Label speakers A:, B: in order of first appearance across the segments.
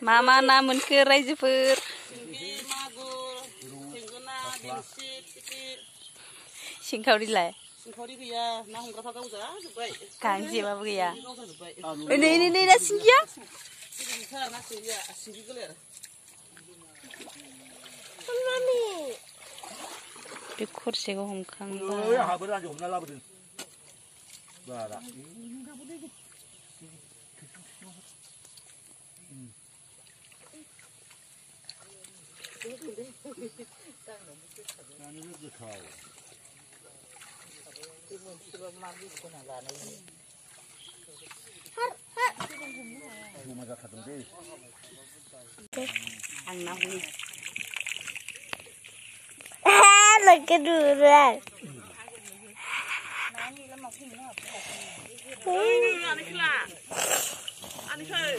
A: Mama
B: namun
A: ke raizipur. Singkau di lai. Kanji
B: apa ya? Ini ini ini
A: dah singkia. Mami.
C: Di kursi kau hongkang. Ya, haburan jom nalar betul. Barat. ăn
A: nóng đi à,
D: là cái đùi
B: rồi không ăn đi là ăn đi chơi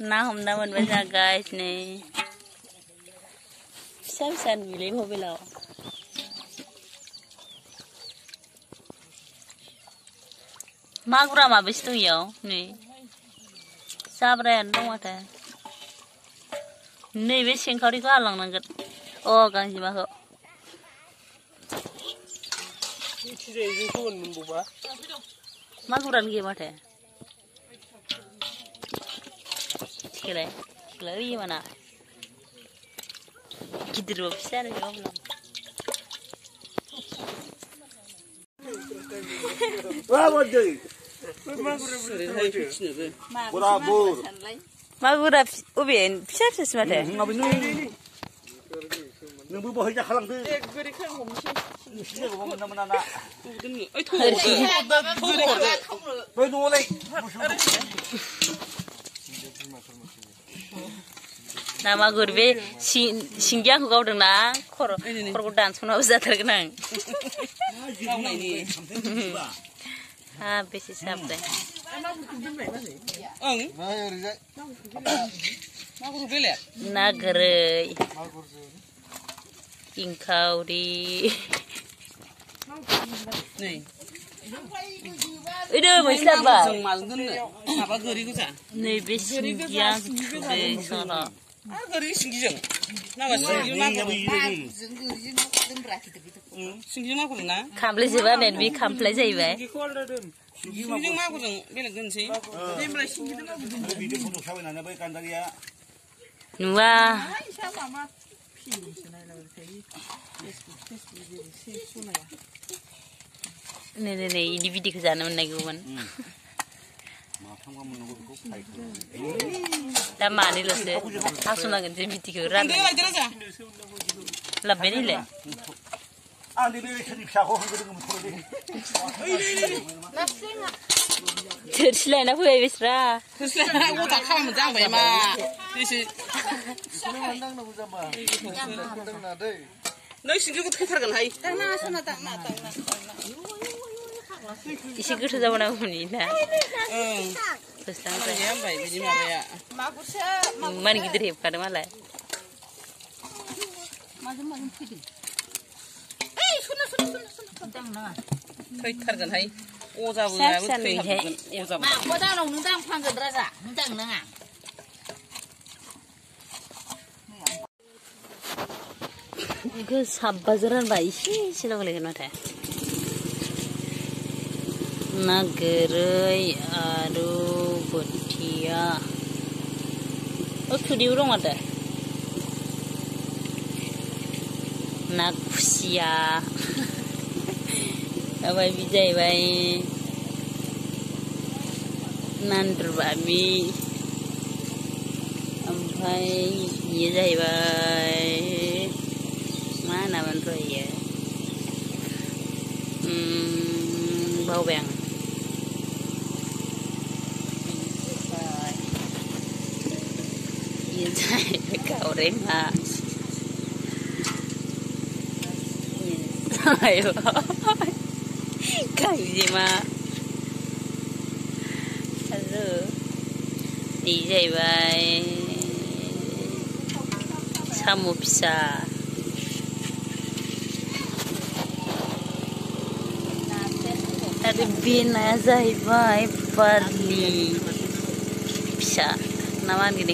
A: ना हमना मोनबाय जोंहा गाइस नै फिसा फिसा नुयोलै मबाइलाव Magura ma bis tu yo ni. Sabren dong wate Ni bis sing kau di kalang nangkat. Oh kang si mahok. Maguran gimana teh? Kira,
C: kira
B: gimana? Gidir besar ya Allah. Vamos, Jay. फैफिनोबो
C: बराबर
A: मागुरा फि- अबे फिसा फिसासो माथो
C: नङाबो नै नोंबो बहाय जाखालांदो
B: बोरैखाय हमनोसै
C: नोंसिनि जायगायाव मोना मोना ना
B: दोननो ओइ थौ हरदो थौ हरदो
C: बै न'आवलाय
A: ना मागुर बे सि- सिंगि आंखौ गावदोंना खर' खर'खौ दानस'नाबो जाथारगोन आं
B: habis sampai
A: nagerai ingkau di.
B: Ini
A: bisa ba?
B: Ini bisa ba? Ini? गोरि गोजा
A: नैबे सिंगिया थुदों सर'
B: आरो गोरि सिंगिजों नामा सिंगि मागुर सिंगि मागुर ना
A: खामफ्लाय जोबा नै बे खामफ्लाय जाहैबाय
B: सिंगिजों मागुरजों बेलेग दोनसै
C: बिदि फट' साबायनानै बै गान्दारिया
A: नुवा नै नै नै इदि बिदिखौ जानो मोननांगौमोन
C: माथाम गाहाम मोननांगौ बेखौ फायखायो
A: दा मानैल'सो हास'नांगोन जों बिदिखौ रान
B: दे लायदो राजा
A: लाबबाय नैलाय
C: आं नैबे इसोरनि फिसाखौ होनग्रोदों मोनथ'दे
A: थोरसि लायना फैबाय बेस्रा
B: थोस्लाय गथा खालामनो जांबाय मा बेसे नों सिंगिखौ थैथारगोनहाय दांना सना दांना दांना
A: एसे गोथौ
B: जाबावना मोनिना
A: मान गिदिर हेबखादों मालाय
B: थैथारगोनहाय अजाबो थैथारगोन अजाबो
E: दानाव नों दांफ्लांगोन राजा। नों
A: दांनाङा गोसाबबाजों ना गोरै आरो बोथिया ओ खुदिबो दं माथो ना खुसिया ओमफ्राय बि जाहैबाय नान्द्र बामि ओमफ्राय बियो जाहैबाय मा होनामोन र' इयो उम, बावबाय आं matay ikaw rin ha ayo kaji ma hello DJ bye samu pisah. Ribina Zahibay Parli Bisa
E: Naman gini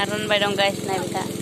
A: Naroon ba dong guys na bita?